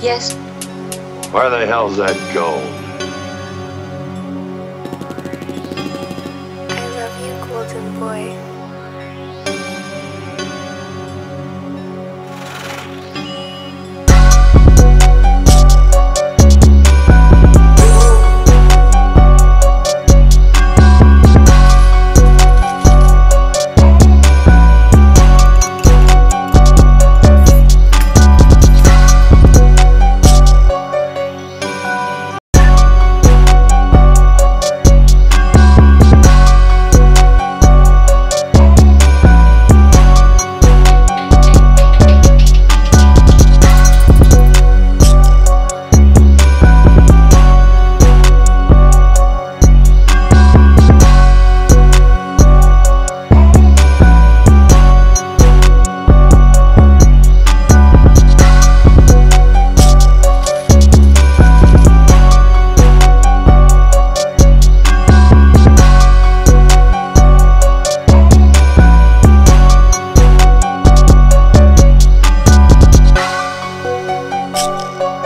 Yes. Where the hell's that gold? Música